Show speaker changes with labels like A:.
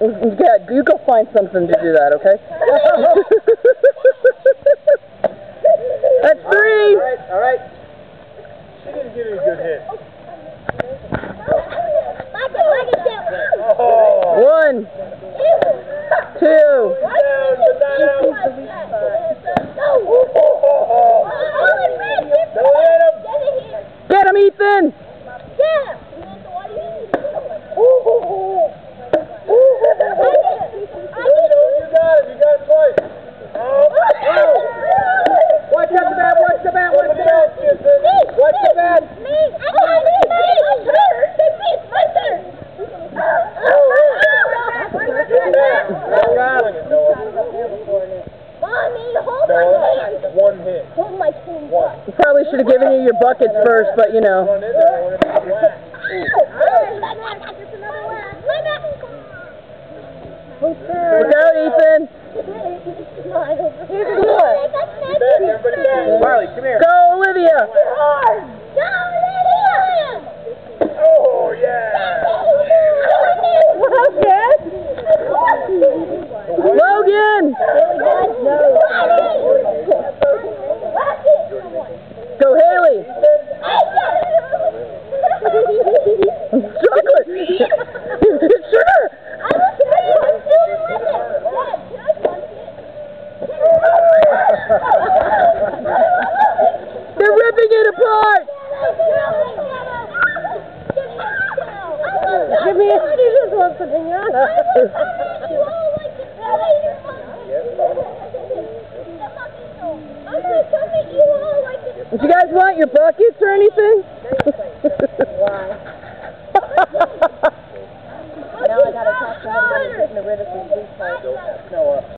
A: Yeah, you go find something to do that, okay? That's three.
B: All right, all right. She didn't give me a good hit.
A: One, two.
C: Mommy, hold my hand.
B: Noah, one hit.
C: Hold my hand.
B: One.
A: We probably should have given you your buckets first, but you know.
B: Run in there. I want to be whacked.
A: Look out, Ethan.
B: Back, everybody. Marley, come here.
A: Go,
C: he just wants a banana.
A: Do you guys want your buckets or anything?
C: Now I gotta talk to somebody getting rid of some food.
B: Noah.